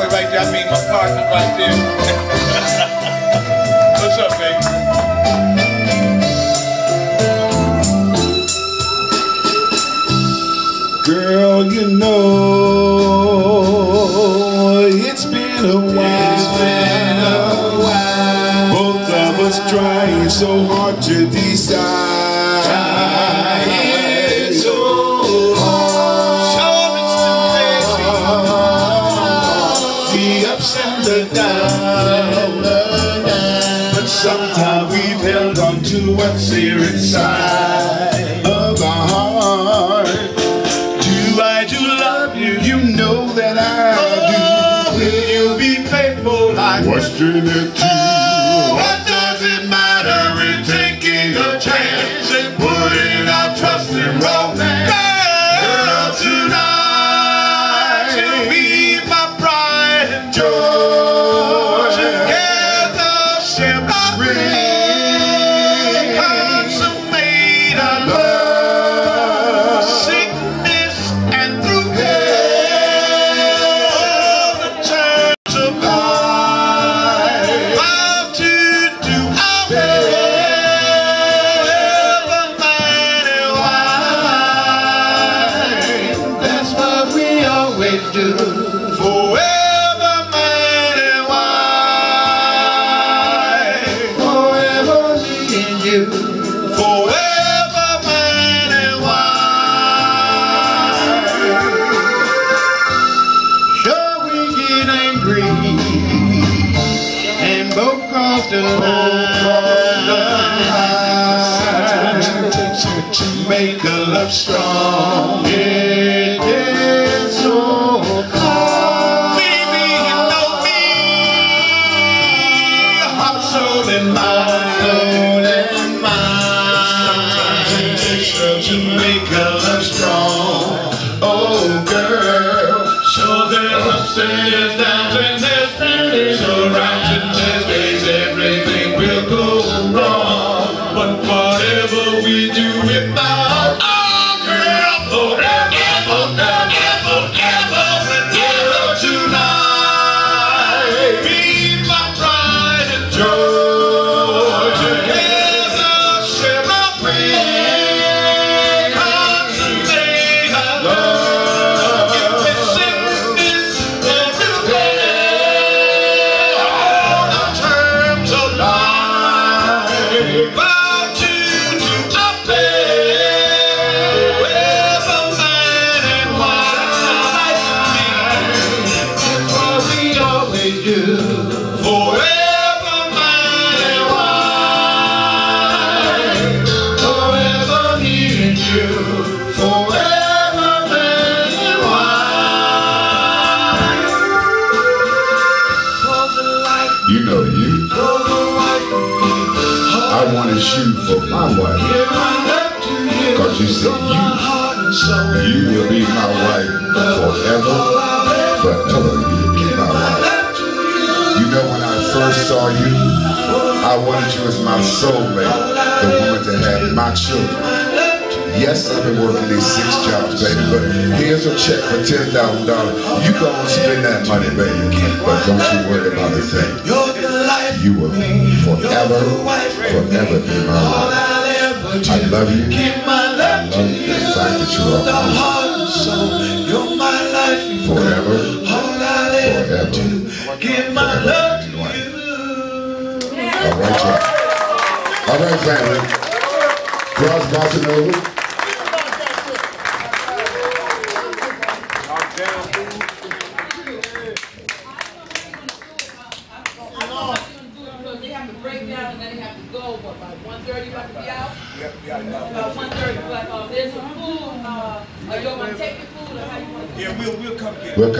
bad boy right there. I mean my partner right there. What's up, baby? Girl, you know it's been a while. It's been a while. Both of us trying so hard to decide. Trying the downs. But sometimes we've held on to what's here inside of our heart. Do I do love you? You know that I do. Oh. Will you be faithful? I question it too. We ring, cross the line to make a love strong. It you. Forever man and wife. You know you. I wanted you for my wife. Cause you said you, you will be my wife forever saw you, I wanted you as my soulmate, the woman to have my children. Yes, I've been working these six jobs, baby, but here's a check for $10,000. You go and spend that money, baby. But don't you worry about a thing. You will forever, forever be my wife. I love you. I love the fact that you are mine. Forever, forever, Give thirty, you want to do about you because they have to be out? About one thirty, like, uh, there's some food, uh, are you gonna take your food or how you want to? Yeah, we'll, we'll come get it. We'll come